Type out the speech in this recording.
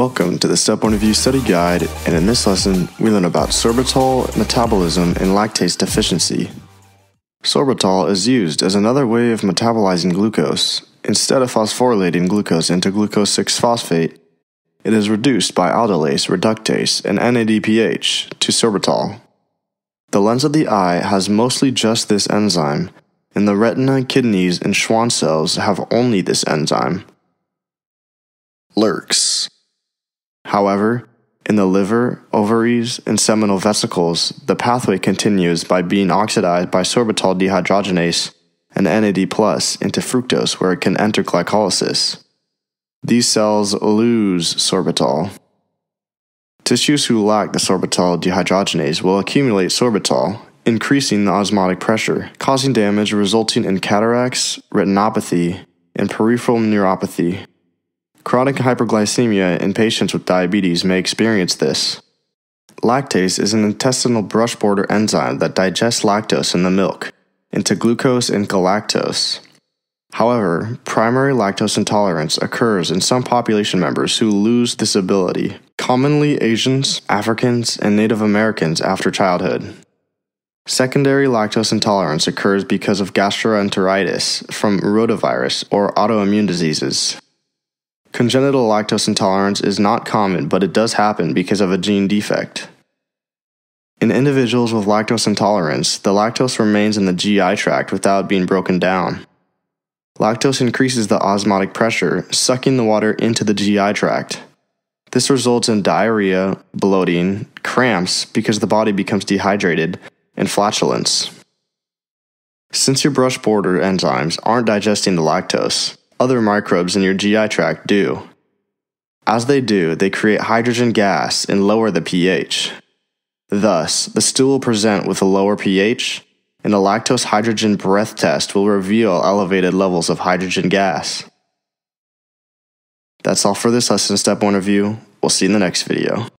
Welcome to the Step 1 Review Study Guide, and in this lesson, we learn about sorbitol, metabolism, and lactase deficiency. Sorbitol is used as another way of metabolizing glucose. Instead of phosphorylating glucose into glucose 6 phosphate, it is reduced by aldose reductase and NADPH to sorbitol. The lens of the eye has mostly just this enzyme, and the retina, kidneys, and Schwann cells have only this enzyme. Lurks. However, in the liver, ovaries, and seminal vesicles, the pathway continues by being oxidized by sorbitol dehydrogenase and NAD plus into fructose where it can enter glycolysis. These cells lose sorbitol. Tissues who lack the sorbitol dehydrogenase will accumulate sorbitol, increasing the osmotic pressure, causing damage resulting in cataracts, retinopathy, and peripheral neuropathy. Chronic hyperglycemia in patients with diabetes may experience this. Lactase is an intestinal brush border enzyme that digests lactose in the milk into glucose and galactose. However, primary lactose intolerance occurs in some population members who lose this ability, commonly Asians, Africans, and Native Americans after childhood. Secondary lactose intolerance occurs because of gastroenteritis from rotavirus or autoimmune diseases. Congenital lactose intolerance is not common, but it does happen because of a gene defect. In individuals with lactose intolerance, the lactose remains in the GI tract without being broken down. Lactose increases the osmotic pressure, sucking the water into the GI tract. This results in diarrhea, bloating, cramps because the body becomes dehydrated, and flatulence. Since your brush border enzymes aren't digesting the lactose, other microbes in your GI tract do. As they do, they create hydrogen gas and lower the pH. Thus, the stool will present with a lower pH, and a lactose hydrogen breath test will reveal elevated levels of hydrogen gas. That's all for this lesson step one review. We'll see you in the next video.